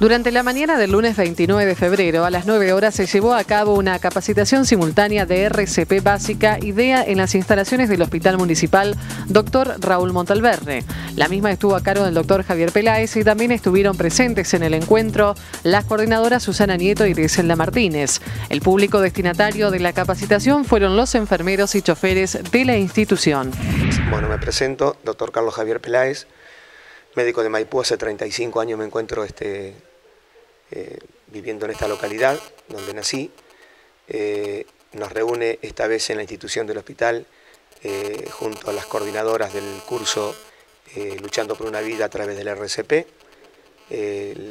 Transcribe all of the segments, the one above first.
Durante la mañana del lunes 29 de febrero a las 9 horas se llevó a cabo una capacitación simultánea de RCP básica IDEA en las instalaciones del Hospital Municipal Dr. Raúl Montalverne. La misma estuvo a cargo del doctor Javier Peláez y también estuvieron presentes en el encuentro las coordinadoras Susana Nieto y Griselda Martínez. El público destinatario de la capacitación fueron los enfermeros y choferes de la institución. Bueno, me presento, doctor Carlos Javier Peláez, médico de Maipú, hace 35 años me encuentro este, eh, viviendo en esta localidad donde nací. Eh, nos reúne esta vez en la institución del hospital eh, junto a las coordinadoras del curso Luchando por una vida a través del RCP,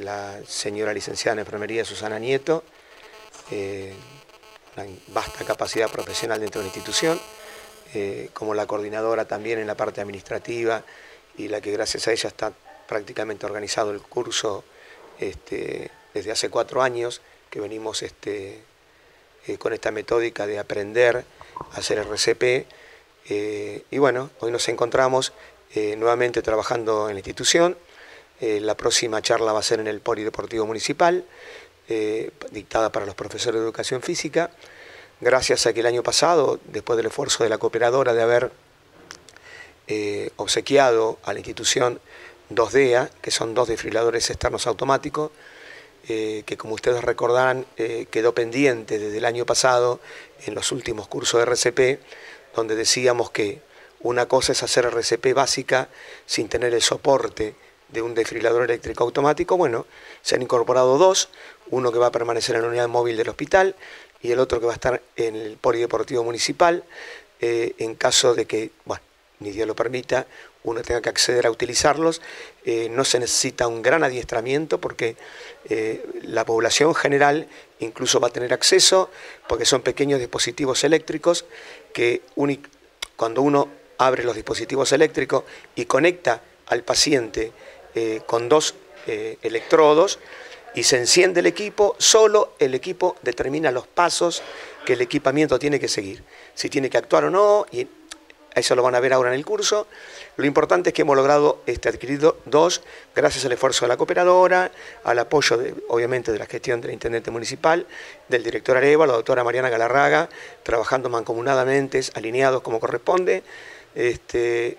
la señora licenciada en enfermería Susana Nieto, una vasta capacidad profesional dentro de la institución, como la coordinadora también en la parte administrativa y la que gracias a ella está prácticamente organizado el curso este, desde hace cuatro años que venimos este, eh, con esta metódica de aprender a hacer RCP. Eh, y bueno, hoy nos encontramos eh, nuevamente trabajando en la institución. la próxima charla va a ser en el Polideportivo Municipal, dictada para los profesores de educación física. Gracias a que el año pasado, después del esfuerzo de la cooperadora de haber obsequiado a la institución dos DEA, que son dos desfibriladores externos automáticos, eh, que como ustedes recordarán eh, quedó pendiente desde el año pasado en los últimos cursos de RCP, donde decíamos que una cosa es hacer RCP básica sin tener el soporte de un desfibrilador eléctrico automático. Bueno, se han incorporado dos, uno que va a permanecer en la unidad móvil del hospital y el otro que va a estar en el polideportivo municipal, eh, en caso de que, bueno, ni Dios lo permita, uno tenga que acceder a utilizarlos. Eh, no se necesita un gran adiestramiento porque eh, la población general incluso va a tener acceso porque son pequeños dispositivos eléctricos que cuando uno abre los dispositivos eléctricos y conecta al paciente eh, con dos electrodos y se enciende el equipo, solo el equipo determina los pasos que el equipamiento tiene que seguir, si tiene que actuar o no, eso lo van a ver ahora en el curso. Lo importante es que hemos logrado este, adquirir dos, gracias al esfuerzo de la cooperadora, al apoyo, obviamente, de la gestión del intendente municipal, del director Areva, la doctora Mariana Galarraga, trabajando mancomunadamente, alineados como corresponde. Este,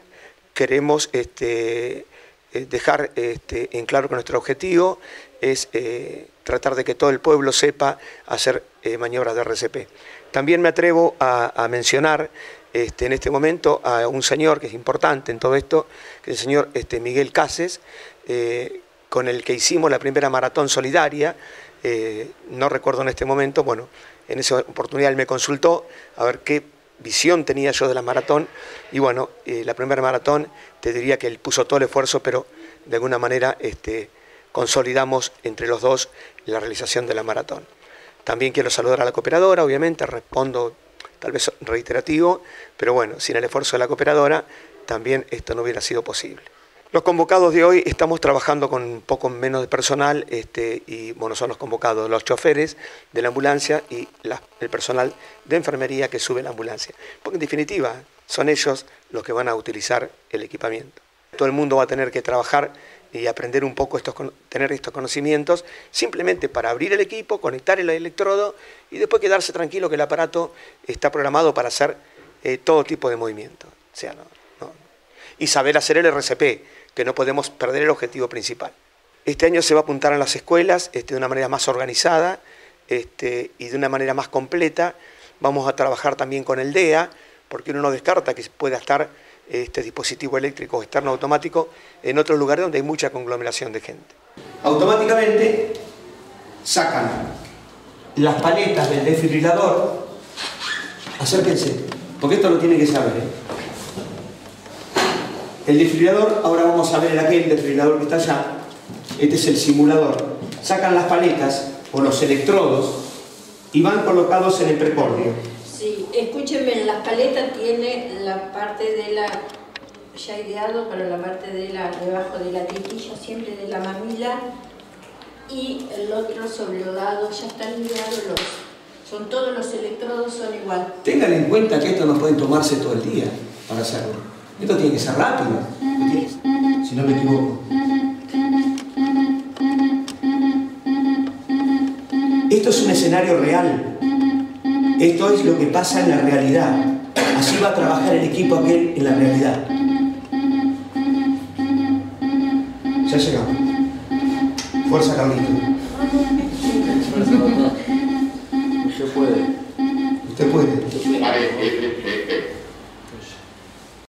queremos este, eh, dejar este, en claro que nuestro objetivo es eh, tratar de que todo el pueblo sepa hacer eh, maniobras de RCP. También me atrevo a mencionar este, en este momento a un señor que es importante en todo esto, el señor este, Miguel Cases, eh, con el que hicimos la primera maratón solidaria, eh, no recuerdo en este momento, bueno, en esa oportunidad él me consultó a ver qué visión tenía yo de la maratón, y bueno, eh, la primera maratón te diría que él puso todo el esfuerzo, pero de alguna manera este, consolidamos entre los dos la realización de la maratón. También quiero saludar a la cooperadora, obviamente, respondo tal vez reiterativo, pero bueno, sin el esfuerzo de la cooperadora también esto no hubiera sido posible. Los convocados de hoy estamos trabajando con un poco menos de personal este, y bueno, son los convocados los choferes de la ambulancia y el personal de enfermería que sube la ambulancia. Porque en definitiva son ellos los que van a utilizar el equipamiento. Todo el mundo va a tener que trabajar y aprender un poco, estos, tener estos conocimientos, simplemente para abrir el equipo, conectar el electrodo y después quedarse tranquilo que el aparato está programado para hacer eh, todo tipo de movimiento. O sea, Y saber hacer el RCP, que no podemos perder el objetivo principal. Este año se va a apuntar a las escuelas este, de una manera más organizada este, y de una manera más completa. Vamos a trabajar también con el DEA, porque uno no descarta que pueda estar este dispositivo eléctrico externo automático en otros lugares donde hay mucha conglomeración de gente. Automáticamente sacan las paletas del desfibrilador, acérquense, porque esto lo tiene que saber. ¿eh? El desfibrilador, ahora vamos a ver aquel desfibrilador que está allá, este es el simulador. Sacan las paletas o los electrodos y van colocados en el precordio Sí, escúchenme, las paletas tiene la parte de la, ya ideado para la parte de la, debajo de la tetilla, siempre de la mamila, y el otro soblodado, ya están ideados los, son todos los electrodos, son igual. Tengan en cuenta que esto no pueden tomarse todo el día para hacerlo. Esto tiene que ser rápido, si no me equivoco. Esto es un escenario real. Esto es lo que pasa en la realidad. Así va a trabajar el equipo aquel en la realidad. Ya llegamos. Fuerza, Carlito. Usted puede. Usted puede.